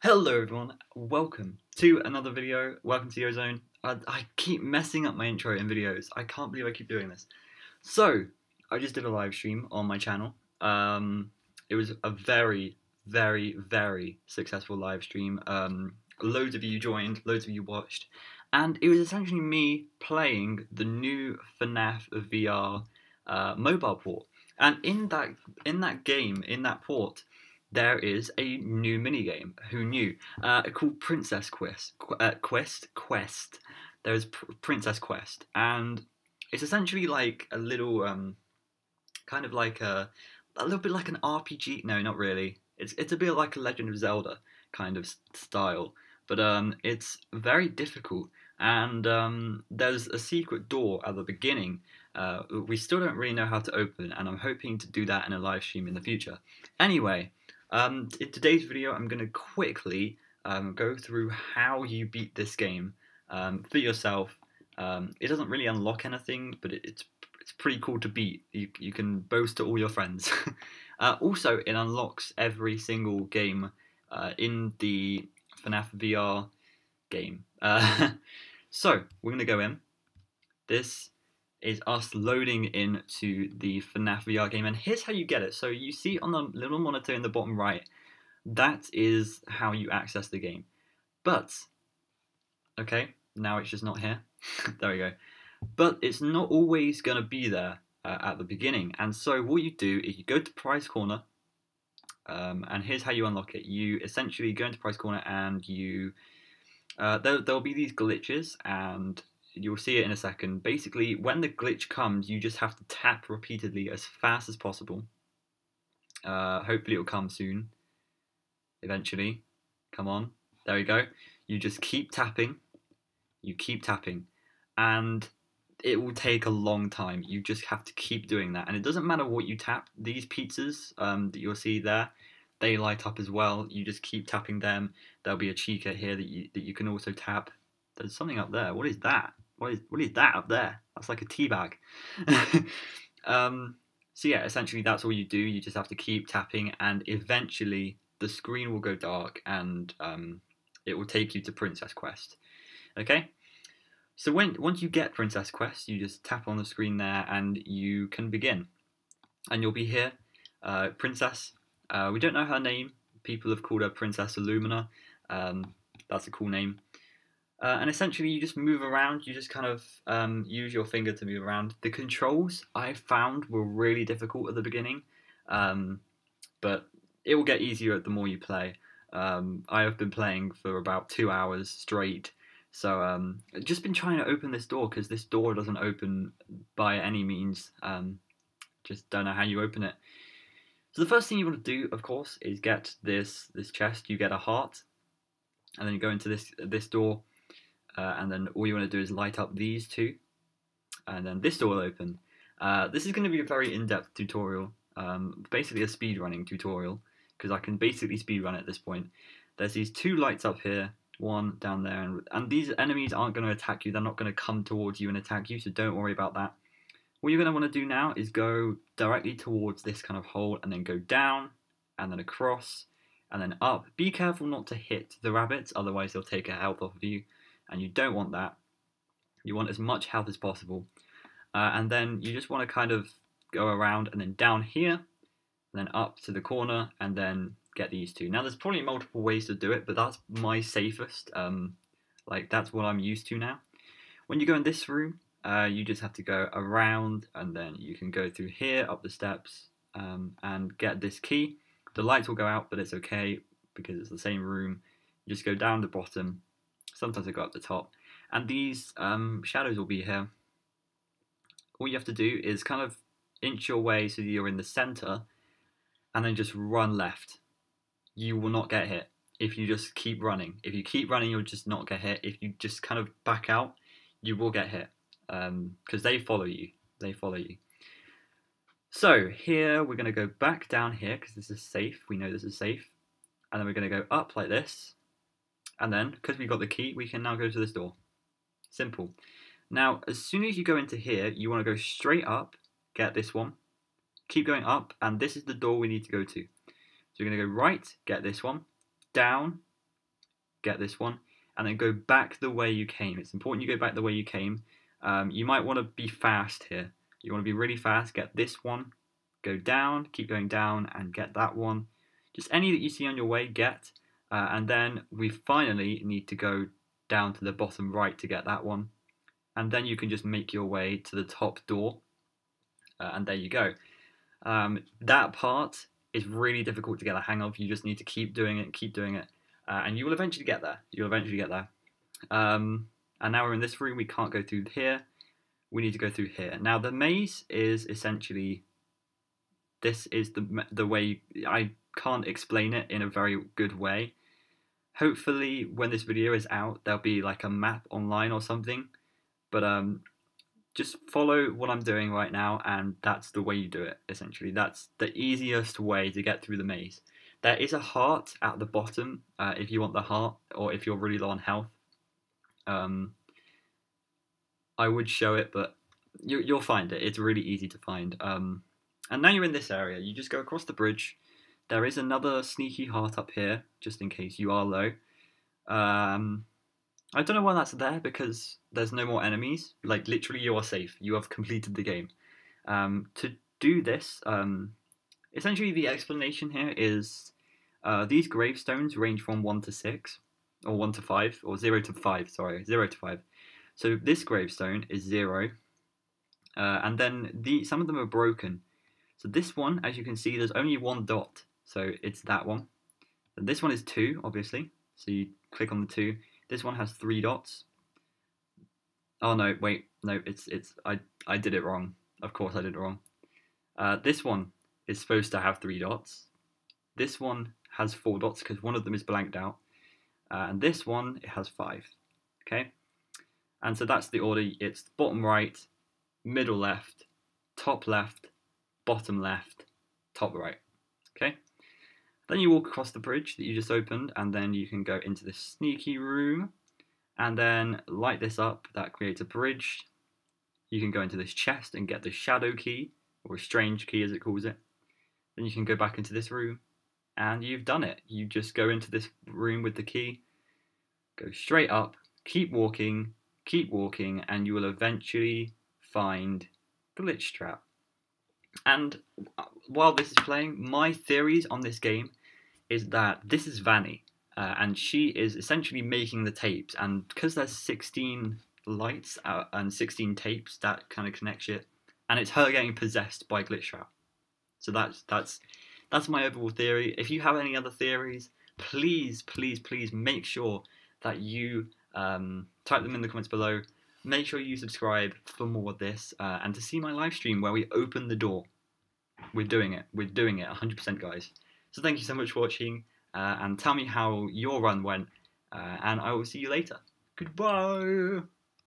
Hello everyone, welcome to another video, welcome to Ozone. I, I keep messing up my intro in videos, I can't believe I keep doing this. So, I just did a live stream on my channel. Um, it was a very, very, very successful live stream. Um, loads of you joined, loads of you watched, and it was essentially me playing the new FNAF VR uh, mobile port. And in that in that game, in that port, there is a new minigame. Who knew? Uh, called Princess Quest. Qu- uh, Quest? Quest. There's Pr- Princess Quest. And it's essentially like a little, um, kind of like a, a little bit like an RPG. No, not really. It's, it's a bit like a Legend of Zelda kind of style. But um, it's very difficult. And um, there's a secret door at the beginning. Uh, we still don't really know how to open, and I'm hoping to do that in a live stream in the future. Anyway, um, in today's video, I'm going to quickly um, go through how you beat this game um, for yourself. Um, it doesn't really unlock anything, but it, it's it's pretty cool to beat. You, you can boast to all your friends. uh, also, it unlocks every single game uh, in the FNAF VR game. Uh, so, we're going to go in. This is us loading into the FNAF VR game. And here's how you get it. So you see on the little monitor in the bottom right, that is how you access the game. But, okay, now it's just not here. there we go. But it's not always going to be there uh, at the beginning. And so what you do is you go to Prize Corner, um, and here's how you unlock it. You essentially go into Prize Corner and you... Uh, there'll be these glitches and you'll see it in a second. Basically, when the glitch comes, you just have to tap repeatedly as fast as possible. Uh, hopefully, it'll come soon. Eventually, come on. There we go. You just keep tapping. You keep tapping, and it will take a long time. You just have to keep doing that, and it doesn't matter what you tap. These pizzas um, that you'll see there, they light up as well. You just keep tapping them. There'll be a chica here that you that you can also tap. There's something up there. What is that? What is what is that up there? That's like a tea bag. um, so yeah, essentially that's all you do. You just have to keep tapping, and eventually the screen will go dark, and um, it will take you to Princess Quest. Okay. So when once you get Princess Quest, you just tap on the screen there, and you can begin. And you'll be here, uh, Princess. Uh, we don't know her name. People have called her Princess Illumina. Um, that's a cool name. Uh, and essentially, you just move around. You just kind of um, use your finger to move around. The controls I found were really difficult at the beginning, um, but it will get easier the more you play. Um, I have been playing for about two hours straight, so um, just been trying to open this door because this door doesn't open by any means. Um, just don't know how you open it. So the first thing you want to do, of course, is get this this chest. You get a heart, and then you go into this this door uh, and then all you want to do is light up these two, and then this door will open. Uh, this is going to be a very in-depth tutorial, um, basically a speedrunning tutorial, because I can basically speedrun at this point. There's these two lights up here, one down there, and, and these enemies aren't going to attack you, they're not going to come towards you and attack you, so don't worry about that. What you're going to want to do now is go directly towards this kind of hole, and then go down, and then across, and then up. Be careful not to hit the rabbits, otherwise they'll take a health off of you and you don't want that. You want as much health as possible. Uh, and then you just want to kind of go around and then down here, then up to the corner, and then get these two. Now, there's probably multiple ways to do it, but that's my safest. Um, like, that's what I'm used to now. When you go in this room, uh, you just have to go around, and then you can go through here, up the steps, um, and get this key. The lights will go out, but it's okay because it's the same room. You just go down the bottom, Sometimes I go up the top. And these um, shadows will be here. All you have to do is kind of inch your way so you're in the center and then just run left. You will not get hit if you just keep running. If you keep running, you'll just not get hit. If you just kind of back out, you will get hit because um, they follow you. They follow you. So here we're going to go back down here because this is safe. We know this is safe. And then we're going to go up like this and then, because we've got the key, we can now go to this door. Simple. Now, as soon as you go into here, you want to go straight up, get this one, keep going up, and this is the door we need to go to. So you're going to go right, get this one, down, get this one, and then go back the way you came. It's important you go back the way you came. Um, you might want to be fast here. You want to be really fast, get this one, go down, keep going down, and get that one. Just any that you see on your way, get. Uh, and then we finally need to go down to the bottom right to get that one. And then you can just make your way to the top door. Uh, and there you go. Um, that part is really difficult to get a hang of. You just need to keep doing it, keep doing it, uh, and you will eventually get there. You'll eventually get there. Um, and now we're in this room. We can't go through here. We need to go through here. Now the maze is essentially this is the the way I can't explain it in a very good way. Hopefully, when this video is out, there'll be like a map online or something. But um, just follow what I'm doing right now, and that's the way you do it, essentially. That's the easiest way to get through the maze. There is a heart at the bottom uh, if you want the heart, or if you're really low on health. Um, I would show it, but you, will find it. It's really easy to find. Um, and now you're in this area. You just go across the bridge. There is another sneaky heart up here, just in case you are low. Um, I don't know why that's there because there's no more enemies. Like literally, you are safe. You have completed the game. Um, to do this, um, essentially the explanation here is uh, these gravestones range from one to six, or one to five, or zero to five. Sorry, zero to five. So this gravestone is zero, uh, and then the some of them are broken. So this one, as you can see, there's only one dot, so it's that one. This one is two, obviously. So you click on the two. This one has three dots. Oh no, wait, no, it's it's I I did it wrong. Of course I did it wrong. Uh, this one is supposed to have three dots. This one has four dots because one of them is blanked out. Uh, and this one it has five. Okay, and so that's the order. It's bottom right, middle left, top left, bottom left, top right. Then you walk across the bridge that you just opened, and then you can go into this sneaky room, and then light this up. That creates a bridge. You can go into this chest and get the shadow key, or a strange key as it calls it. Then you can go back into this room, and you've done it. You just go into this room with the key, go straight up, keep walking, keep walking, and you will eventually find Glitchtrap. And uh, while this is playing, my theories on this game is that this is Vanny, uh, and she is essentially making the tapes. And because there's 16 lights uh, and 16 tapes, that kind of connects it, and it's her getting possessed by Glitchtrap. So that's that's that's my overall theory. If you have any other theories, please, please, please make sure that you um, type them in the comments below. Make sure you subscribe for more of this uh, and to see my live stream where we open the door. We're doing it. We're doing it 100%, guys. So thank you so much for watching, uh, and tell me how your run went, uh, and I will see you later. Goodbye!